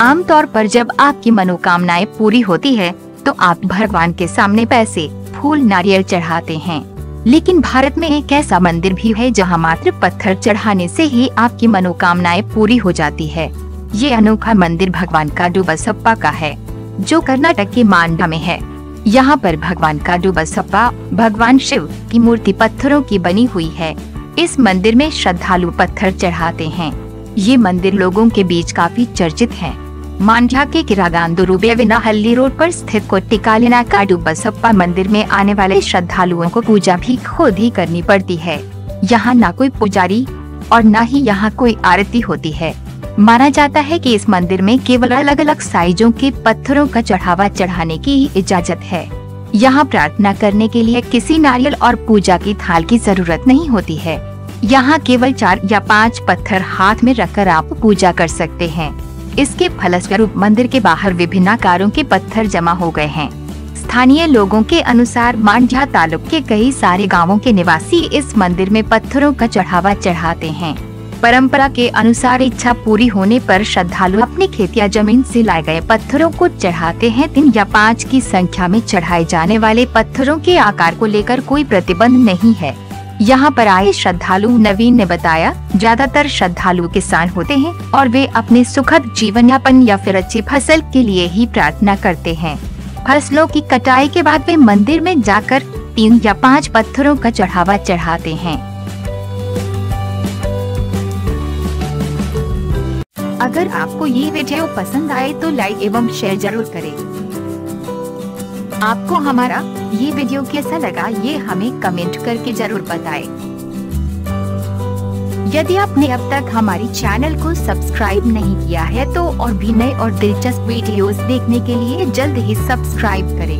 आमतौर पर जब आपकी मनोकामनाएँ पूरी होती है तो आप भगवान के सामने पैसे, फूल, नारियल चढ़ाते हैं। लेकिन भारत में एक ऐसा मंदिर भी है जहाँ मात्र पत्थर चढ़ाने से ही आपकी मनोकामनाएँ पूरी हो जाती है। ये अनोखा मंदिर भगवान का डुबसप्पा का है, जो कर्नाटक के मांडा में है। यहाँ पर भगवान का डुबसप्पा, भगवान शिव की मूर्ति पत्थरों की बनी हुई है। इस मंदिर में श्रद्धालु पत्थर चढ़ाते हैं। ये मंदिर लोगों के बीच काफ़ी चर्चित है। मांड्या के किरागांदुरु बेविनाहल्ली रोड पर स्थित कोट्टिकालिना का डुबसप्पा मंदिर में आने वाले श्रद्धालुओं को पूजा भी खुद ही करनी पड़ती है। यहाँ न कोई पुजारी और न ही यहाँ कोई आरती होती है। माना जाता है कि इस मंदिर में केवल अलग अलग साइजों के पत्थरों का चढ़ावा चढ़ाने की इजाज़त है। यहाँ प्रार्थना करने के लिए किसी नारियल और पूजा की थाल की ज़रूरत नहीं होती है। यहाँ केवल चार या पाँच पत्थर हाथ में रखकर आप पूजा कर सकते हैं। इसके फलस्वरूप मंदिर के बाहर विभिन्न आकारों के पत्थर जमा हो गए हैं। स्थानीय लोगों के अनुसार मांझा तालुक के कई सारे गाँवों के निवासी इस मंदिर में पत्थरों का चढ़ावा चढ़ाते हैं। परंपरा के अनुसार इच्छा पूरी होने पर श्रद्धालु अपनी खेत या ज़मीन से लाए गए पत्थरों को चढ़ाते हैं। तीन या पाँच की संख्या में चढ़ाए जाने वाले पत्थरों के आकार को लेकर कोई प्रतिबंध नहीं है। यहाँ पर आए श्रद्धालु नवीन ने बताया, ज़्यादातर श्रद्धालु किसान होते हैं और वे अपने सुखद जीवन यापन या फिर अच्छी फ़सल के लिए ही प्रार्थना करते हैं। फ़सलों की कटाई के बाद वे मंदिर में जाकर तीन या पाँच पत्थरों का चढ़ावा चढ़ाते हैं। अगर आपको ये वीडियो पसंद आए तो लाइक एवं शेयर ज़रूर करें। आपको हमारा ये वीडियो कैसा लगा, ये हमें कमेंट करके ज़रूर बताएँ। यदि आपने अब तक हमारी चैनल को सब्सक्राइब नहीं किया है तो और भी नए और दिलचस्प वीडियोस देखने के लिए जल्द ही सब्सक्राइब करें